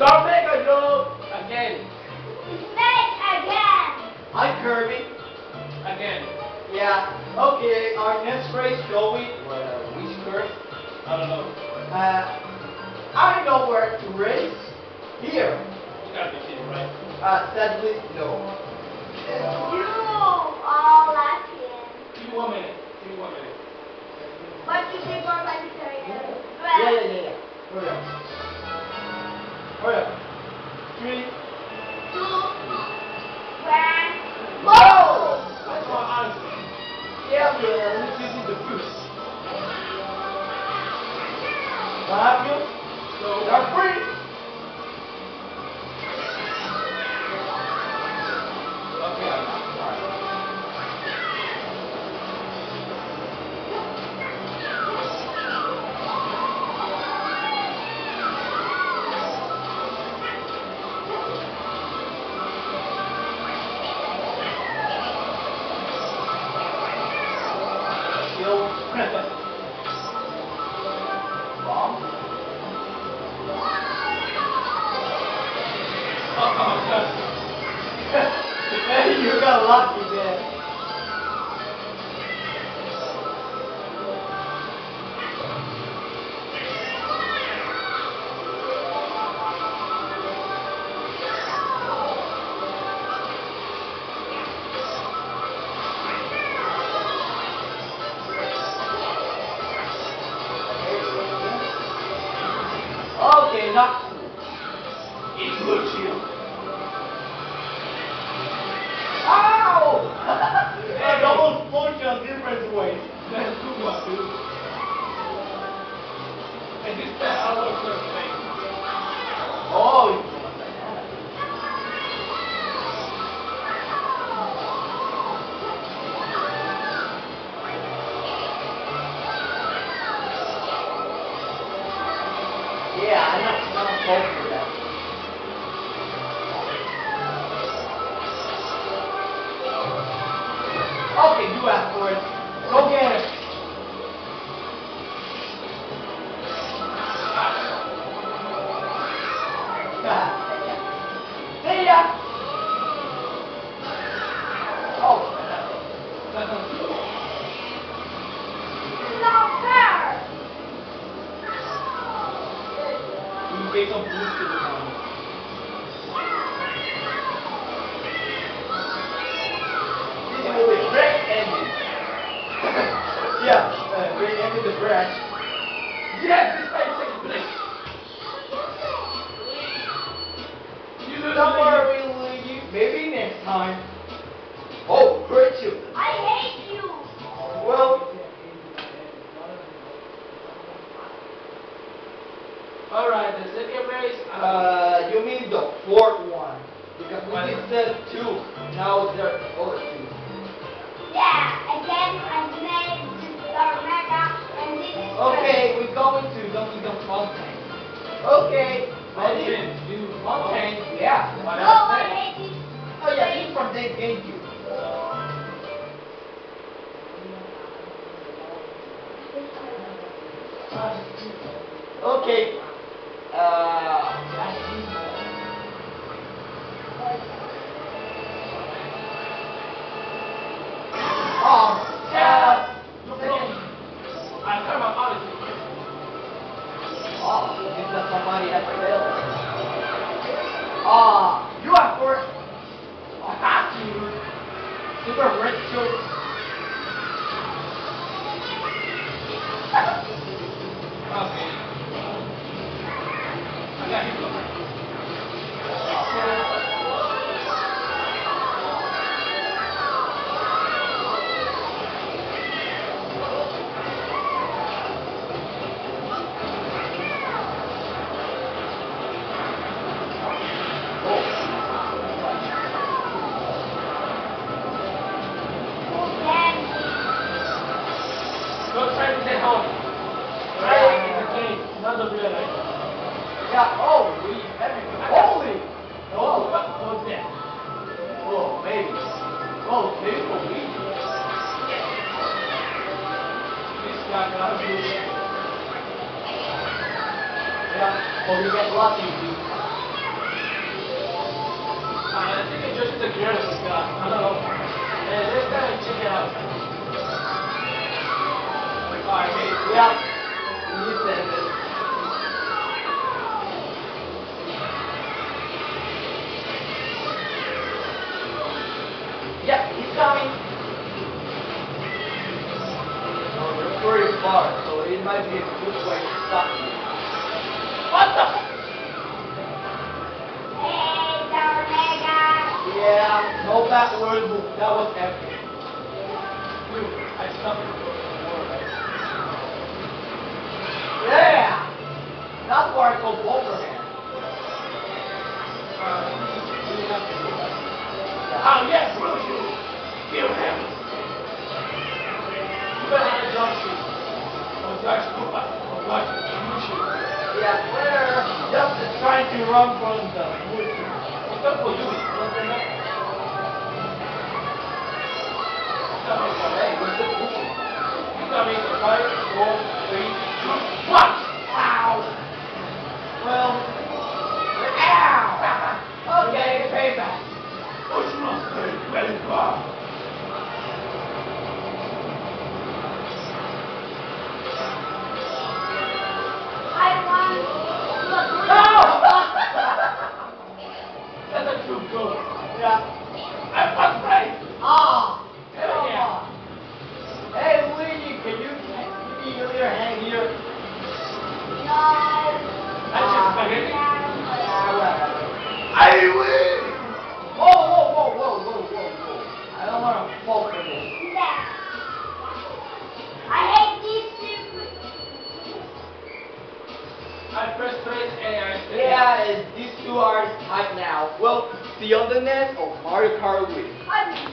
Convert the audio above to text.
Start Mega Joe! Again. Snake again. Hi, Kirby. Again. Yeah. Okay, our next phrase, shall we? Well, which curse? I don't know. Uh, I know where to race. Here. You gotta be kidding, right? Uh, sadly, no. You all laughing. Give me You. Start free. okay, I'm Hey, you got lucky there. Yeah, I'm not, not fault Gave some boost to the this will be break ending. yeah, uh, break ending the branch. Yes, this time. You lose Don't the worry, Luigi. Maybe next time. Oh, great you. I hate you. Well, Alright, the second race. uh, you mean the fourth one? Because we What? just said two. Now there are other. Yeah, again, I'm Snake. This is our and this is Okay, we're going to Donkey Kong Mountain. Okay, ready? Mountain, you. Mountain, yeah. What No, else I then? hate it. Oh yeah, he's from the GameCube. Okay. Ah, you are first. Oh, that's you. Super red shirt. Okay. I got him. home. Right? In the game. Another real life. Yeah, oh, we, everything. Holy! Oh, what was that? Oh, baby. Oh, people. This guy got a move. Yeah, well, we got lucky, dude. I think it's just the gears guy. I don't know. Alright, hey, Yep. You said it. Yep, he's coming. Oh, far, so it might be a good way to stop you. What the? Yeah, no move. That was epic. dude, I stopped it for more, right? Yeah! That's why I call Overhand. Uh, we have to do that. Oh, yes, will you? Kill him. You better not Josh you. Or Josh Cooper. Or Josh Bushi. Yeah, where? Just trying to run from the bush. What's up for you? What's the next? Me for Hey, what's the pushing? You tell me for five, four, Well, see you the next of Mario Kart Wii.